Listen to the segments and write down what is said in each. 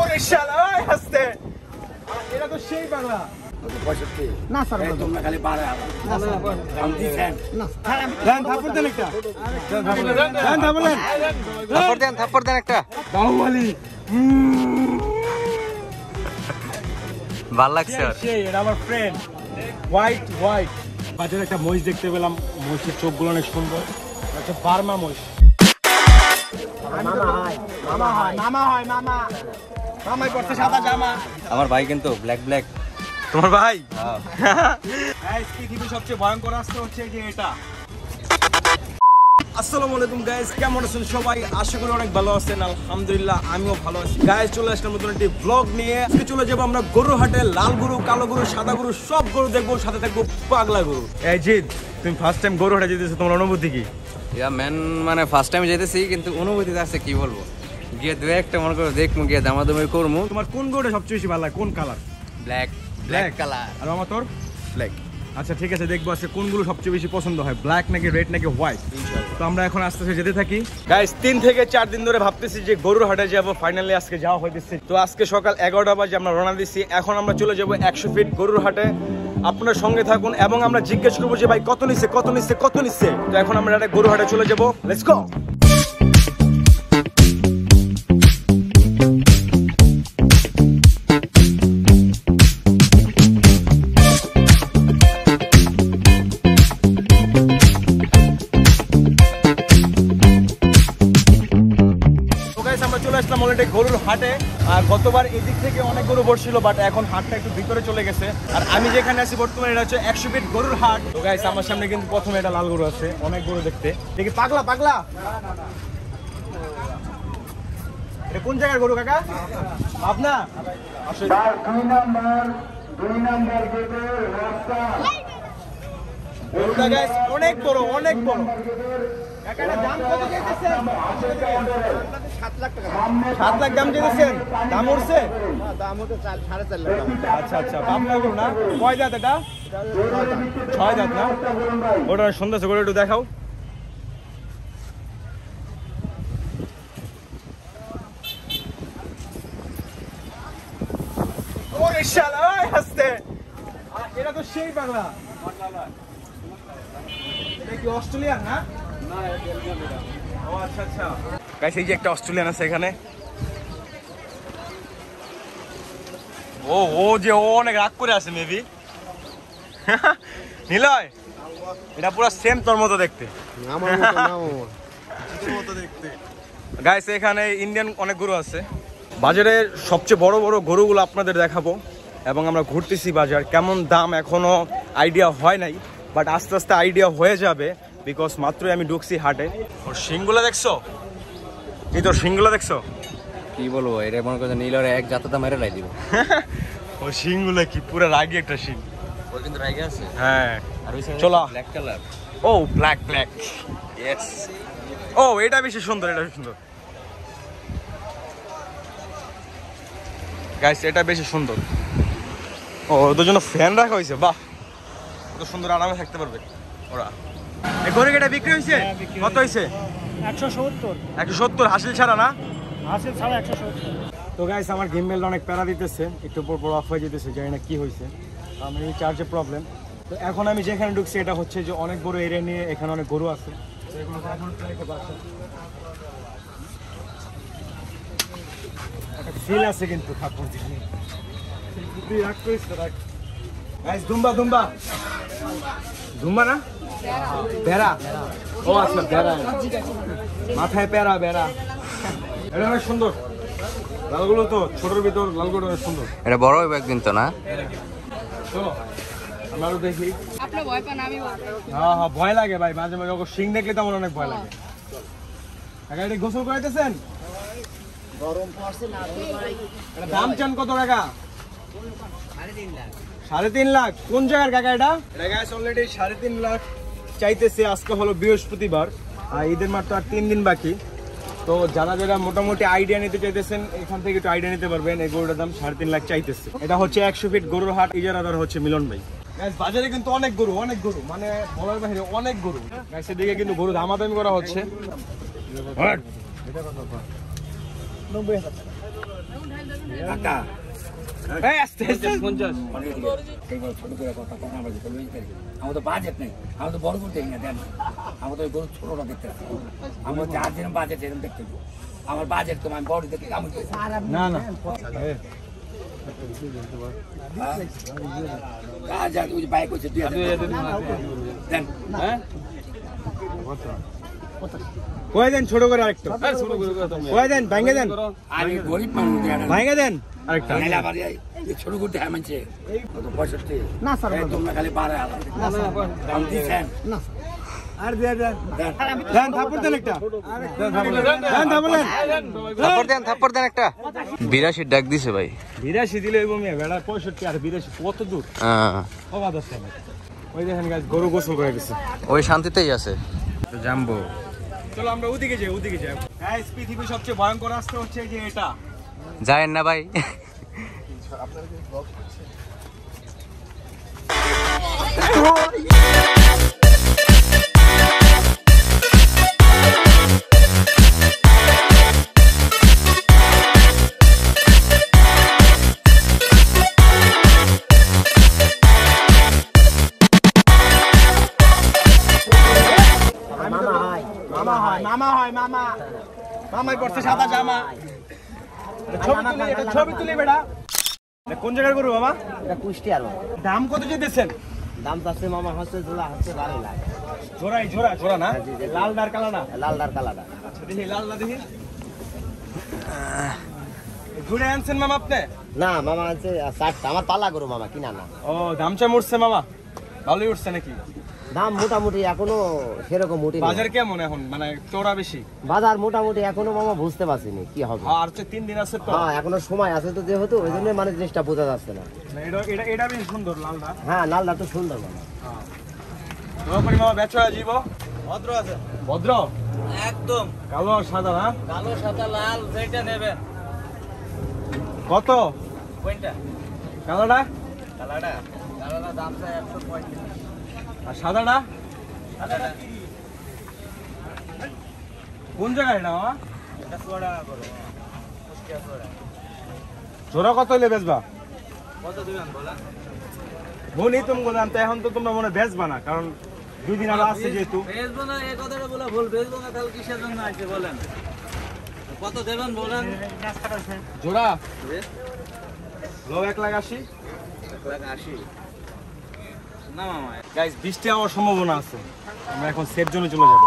ওরে শালা ওই হাসতে। এটা তো সেই বাংলা। না স্যার তোমরা খালি বাড়া। দাম দিছেন থাপ্পড় দেন একটা। থাপ্পড় দেন। থাপ্পড় দেন একটা। বাহুবলি। ভালো লাগছে এটা আমার ফ্রেন্ড হোয়াইট হোয়াইট বাজারে একটা মহিষ দেখতে পেলাম। মহিষের চোখগুলো অনেক সুন্দর। একটা বার্মা মহিষ। মামা হয় মামা হয় মামা। পড়ছে সাদা জামা। আমার ভাই কিন্তু ব্ল্যাক ব্ল্যাক তোমার ভাই? হ্যাঁ। গাইস পৃথিবীর সবচেয়ে ভয়ঙ্কর রাস্তা হচ্ছে যে এটা। আসসালামু আলাইকুম গাইস কেমন আছেন সবাই? আশা করি অনেক ভালো আছেন আলহামদুলিল্লাহ আমিও ভালো আছি। গাইস চলে আসলাম নতুন একটি ব্লগ নিয়ে। আজকে চলে যাব আমরা গরু হাটে লাল গরু কালো গরু সাদা গরু সব গরু দেখব সাথে থাকব পাগলা গরু। এই জিৎ তুমি ফার্স্ট টাইম গরু হাটে যেতেছো তোমার অনুভূতি কি? ইয়া ম্যান মানে ফার্স্ট টাইম যেতেছি কিন্তু অনুভূতিতে আছে কি বলব? গিয়ে দু একটা মনে করো দেখমু গিয়ে দামাদামি করমু। তোমার কোন গরুটা সবচেয়ে বেশি ভালো লাগে? কোন কালার ব্ল্যাক ব্ল্যাক কালার আর আমার তোর? ব্ল্যাক আচ্ছা ঠিক আছে দেখব আজকে কোনগুলো সবচেয়ে বেশি পছন্দ হয় ব্ল্যাক নাকি রেড নাকি হোয়াইট তো আমরা এখন আস্তে আস্তে যেতে থাকি। গাইস তিন থেকে চার দিন ধরে ভাবতেছি যে গরুর হাটে যাব ফাইনালি আজকে যাওয়া হইতেছে। তো আজকে সকাল এগারোটা বাজে আমরা রওনা দিচ্ছি এখন আমরা চলে যাব একশো ফিট গরুর হাটে। আপনার সঙ্গে থাকুন এবং আমরা জিজ্ঞেস করব যে ভাই কত নিচ্ছে কত নিচ্ছে কত নিচ্ছে? তো এখন আমরা একটা গরু হাটে চলে যাব। লেটস গো চলে আসলাম অলরেডি গরুর হাটে। আর গতবার এদিক থেকে অনেক গরু বসছিল বাট এখন হাটটা একটু ভিতরে চলে গেছে। আর আমি যেখানে আছি বর্তমানে এটা হচ্ছে একশো ফিট গরুর হাট। তো গাইস আমার সামনে কিন্তু প্রথমে এটা লাল গরু আছে, অনেক গরু দেখতে। দেখি, পাগলা পাগলা! এটা কোন জায়গার গরু, কাকা? আপনা আসলে গরুটা অনেক বড় অনেক বড়। সাত লাখ দাম চেয়েছেন দাম উঠছে? আচ্ছা আচ্ছা বাপনা গরু না? কয় দাঁত এটা? ছয় দাঁত, না? ওটা সুন্দর করে একটু দেখাও। এটা তো সেই বাংলা কি অস্ট্রেলিয়ান না? ও আচ্ছা আচ্ছা। গাইস এই যে একটা অস্ট্রেলিয়ান আছে এখানে। ও ও যে ও অনেক রাগ করে আছে মেবি নিলয় এটা পুরো সেম তোর মতো দেখতে। গাইস এখানে ইন্ডিয়ান অনেক গরু আছে। বাজারের সবচেয়ে বড় বড় গরুগুলো আপনাদের দেখাবো। এবং আমরা ঘুরতেছি বাজার কেমন দাম এখনও আইডিয়া হয় নাই। বাট আস্তে আস্তে আইডিয়া হয়ে যাবে বিকজ মাত্রই আমি ঢুকছি হাটে। ওর শিংগুলো দেখছ? এই তোর শিংগুলো দেখছ? কি বলব এটা মনে করছে নীলরে এক জাতাটা মেরে লাই দিব। ওর শিংগুলো কি পুরো রাগি একটা শিং। ওর কিন্তু রাগে আছে। হ্যাঁ। আর ওই চলো। ব্ল্যাক কালার ও ব্ল্যাক ব্ল্যাক ইয়েস ও এটা বেশি সুন্দর এটা বেশি সুন্দর। গাইস এটা বেশি সুন্দর। ও ওদের জন্য ফ্যান রাখা হয়েছে বাহ। কত সুন্দর আরামে থাকতে পারবে ওরা। এই গরু এটা বিক্রি হয়েছে? কত হয়েছে? একশো সত্তর। একশো সত্তর হাসিল ছাড়া না? হাসিল ছাড়া একশো সত্তর। তো গাইস আমার গেমবেলটা অনেক প্যারা দিতেছে একটু পর পর অফ হয়ে যেতেছে জানি না কি হয়েছে। আমার এই চার্জে প্রবলেম তো এখন আমি যেখানে ঢুকছি এটা হচ্ছে যে অনেক বড় এরিয়া নিয়ে এখানে অনেক গরু আছে। তো এগুলো এখন প্রায় একটা একটা ফিল আছে কিন্তু ঠাকুর দিকে তুই রাগ করিস রাগ। গাইস দুম্বা দুম্বা দুম্বা না বেড়া ও আচ্ছা বেড়া মাথায় প্যারা বেড়া এটা অনেক সুন্দর। লালগুলো তো ছোটোর ভিতর লালগুলো অনেক সুন্দর। এটা বড় হইবে একদিন তো না? চলো আমরা দেখি। আপনার ভয় পান আমি ভয় হ্যাঁ হ্যাঁ ভয় লাগে ভাই মাঝে মাঝে। ওকে সিং দেখলে তো আমার অনেক ভয় লাগে। কাকা এটা গোসল করাইতেছেন? এটা দাম চান কত টাকা? সাড়ে তিন লাখ। কোন জায়গার কাকা এটা? এটা গাছ অলরেডি সাড়ে তিন লাখ চাইতেছে আজকে হলো বৃহস্পতিবার। আর ঈদের মাত্র আর তিন দিন বাকি। তো যারা যারা মোটামুটি আইডিয়া নিতে চাইতেছেন এখান থেকে একটু আইডিয়া নিতে পারবেন। এই গরুটার দাম সাড়ে তিন লাখ চাইতেছে। এটা হচ্ছে একশো ফিট গরুর হাট ইজারাদার হচ্ছে মিলন ভাই। বাজারে কিন্তু অনেক গরু অনেক গরু। মানে বলার বাইরে অনেক গরু। এদিকে কিন্তু গরু দামাদামি করা হচ্ছে। কাকা এই আস্তে আস্তে। অনেক এইবার ছোট করে কথা কম আমরা যেতে লই করি আমার তো বাজেট নেই। আমার তো বড় করতে না দেন। আমার তো ওই গরু ছোটটা দেখতে আমার যার যেরকম বাজেট এরকম দেখতে আমার বাজেট কম আমি বড় দেখে আমি না না। বাইক হচ্ছে দুই হাজার দেন। কয়ে দেন ছোট করে আরেকটু? কয়ে দেন ভাঙে দেন। গরিব মানুষ দেন ভাঙে আরেকটা। ছোট করতে হ্যাঁ মানছে পঁয়ষট্টি? না স্যার তোমরা খালি বারো হাজার না বিরাশি ডাক দিছে ভাই। বিরাশি দিলে পঁয়ষট্টি আর বিরাশি কত দূর? হ্যাঁ, ওই দেখেন গরু গোসল করে গেছে ওই শান্তিতেই আছে। জাম্বো চলো আমরা ওদিকে যাই ওদিকে যাই। হ্যাঁ পৃথিবীর সবচেয়ে ভয়ঙ্কর রাস্তা হচ্ছে যে এটা। যায়েন না ভাই। মামা হয় মামা হয় মামা। মামাই পড়ছে সাদা জামা। ছবি তুলি এটা ছবি তুলি বেটা। কোন জায়গার গরু মামা? এটা কুষ্টিয়ার। দাম কত দাম চাচ্ছে মামা হচ্ছে জোড়া হচ্ছে বারো লাখ। জোড়াই জোড়া জোড়া না? লাল ডার কালা না? লাল ডার কালাটা আচ্ছা দেখি লাল না দেখি। ঘুরে আনছেন মামা আপনি? না মামা চারটা আমার পালা করো মামা কিনা না। ও দাম চাম উঠছে মামা। ভালোই উঠছে নাকি? দাম মোটামুটি এখনও সেরকম উঠি বাজার কেমন এখন? মানে চোরা বেশি? বাজার মোটামুটি এখনও মামা বুঝতে পারছিনি কি হবে। আর হচ্ছে তিন দিন আছে তো। হ্যাঁ এখনও সময় আছে তো যেহেতু ওই জন্য মানে জিনিসটা বোঝা যাচ্ছে না। না, এটা এটা এটা বেশ সুন্দর লালটা। হ্যাঁ লালটা তো সুন্দর মামা। নৌকরি মামা বেচা জীব? ভদ্র আছে। ভদ্র? একদম। কালো সাদা না কালো সাদা লাল যেটা নেবেন। কত? কোনটা? কালোটা? কালাটা কালাটা দাম চাই একশো পঁয়ত্রিশ। আর সাদাটা? কোন জায়গায় করো জোড়া কত হইলে বেচবা? বলি তুমি বললাম তো এখন তো তোমরা মনে বেচবা না কারণ দুই দিন আগে আসছে যেহেতু। বেচবো না এই কথাটা বলে ভুল বেচবো না তাহলে কিসের জন্য আছে বলেন? কত দেবেন বলেন? জোড়া? লো এক লাখ আশি। এক লাখ আশি। না মামা গাইস বৃষ্টি হওয়ার সম্ভাবনা আছে। আমরা এখন সেফ জোনে চলে যাব।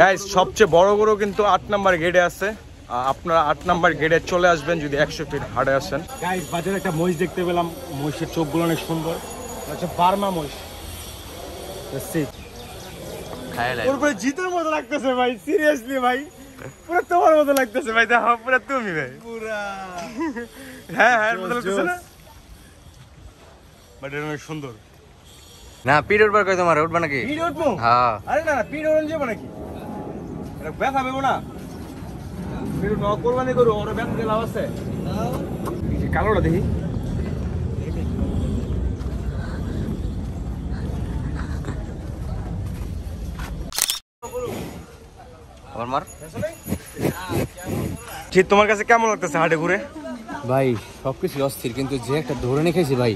গাইস সবচেয়ে বড় গরু কিন্তু আট নাম্বার গেটে আছে। আপনারা আট নাম্বার গেটে চলে আসবেন যদি একশো ফিট হাটে আসেন। গাইস বাজারে একটা মহিষ দেখতে পেলাম। মহিষের চোখগুলো অনেক সুন্দর। আচ্ছা বার্মা মহিষ। জিতের মতো লাগতেছে ভাই সিরিয়াসলি ভাই। পুরো তোমার মতো লাগতেছে ভাই দেখো পুরো তুমি ভাই। পুরা। হ্যাঁ হ্যাঁ মতো লাগতেছে না? বাট এটা অনেক সুন্দর। না পিঠ উঠবার কই তোমার? উঠবা নাকি? পিঠ উঠবো? হ্যাঁ। আরে না না পিঠ ওরন যাব নাকি? এটা ব্যথা পেবো না। পিঠ উঠবো কোরবানি করব ওর ব্যথা লাভ আছে। এই যে কালোটা দেখি। আমার মার। ঠিক তোমার কাছে কেমন লাগতেছে হাটে ঘুরে? ভাই সবকিছু অস্থির কিন্তু যে একটা ধরে রেখেছি ভাই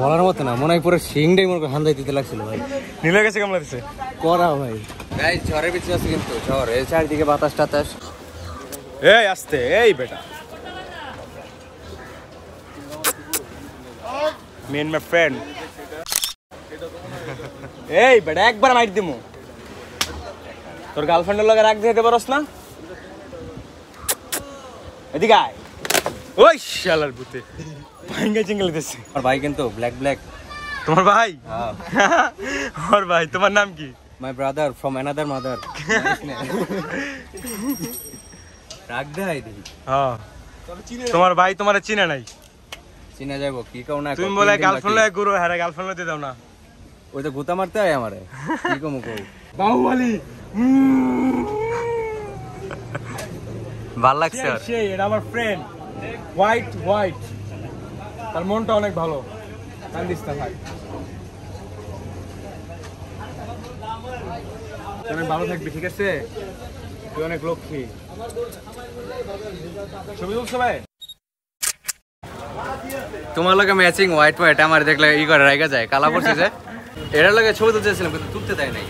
বলার মতো না মনে হয় পুরো সিংটাই মনে করে হান্দাই দিতে লাগছিল ভাই। নীলের কাছে কেমন লাগতেছে? করা ভাই। ভাই ঝড়ের পিছনে আছে কিন্তু ঝড় এই চারিদিকে বাতাস টাতাস। এই আসতে এই বেটা। মেন মাই ফ্রেন্ড এই বেটা একবার মাইট দিমু। তোর গার্লফ্রেন্ডের লগে রাখ দিতে পারস না? এদিকে আয়। ওই শালার পুতে ভাঙ্গা চিঙ্গল দিতেছে। আমার ভাই কিন্তু ব্ল্যাক ব্ল্যাক তোমার ভাই? আমার ভাই তোমার নাম কি? My brother from another mother রাখ দে হাই দেখি। হ্যাঁ। তোমার ভাই তোমার চিনে নাই? চিনা যাব কি কাউ না তুমি বলে গার্লফ্রেন্ড লগে গুরু হ্যাঁ গার্লফ্রেন্ড লগে দাও না। ওই তো গুতা মারতে হয় আমারে। কি কমু কও। বাহুবলি। ভালো লাগছে সেই এটা আমার ফ্রেন্ড হোয়াইট হোয়াইট তার মনটা অনেক ভালো। কান্দিস না ভাই। অনেক ভালো থাকবি ঠিক আছে? তুই অনেক লক্ষ্মী। ছবি তুলছো ভাই? তোমার লগে ম্যাচিং হোয়াইট হোয়াইট আমার দেখলে ই করে রাইগা যায়। কালা পড়ছে যে। এটার লগে ছবি তুলতেছিলাম কিন্তু তুলতে দেয় নাই।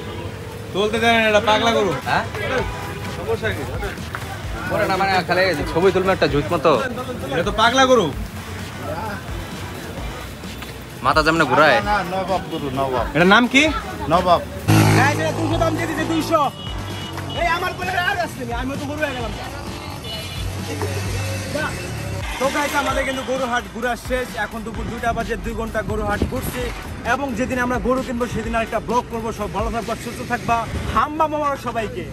তুলতে দেয় না এটা পাগলা গরু। হ্যাঁ? সমস্যা কি? না মানে খালি ছবি তুলবে একটা জুত মতো। এটা তো পাগলা গরু। মাথা যেমন ঘুরায়। না নবাব গুরু নবাব। এটার নাম কি? নবাব। দুশো দাম দিয়ে দিতে দুইশো। এই আমার করে আর আসছে আমি তো গরু হয়ে গেলাম। তো গাইস আমাদের কিন্তু গরু হাট ঘুরা শেষ। এখন দুপুর দুইটা বাজে দুই ঘণ্টা গরু হাট ঘুরছি। এবং যেদিন আমরা গরু কিনবো সেদিন আরেকটা ব্লগ করব। সব ভালো থাকবা সুস্থ থাকবা। হাম্বা মামার সবাইকে।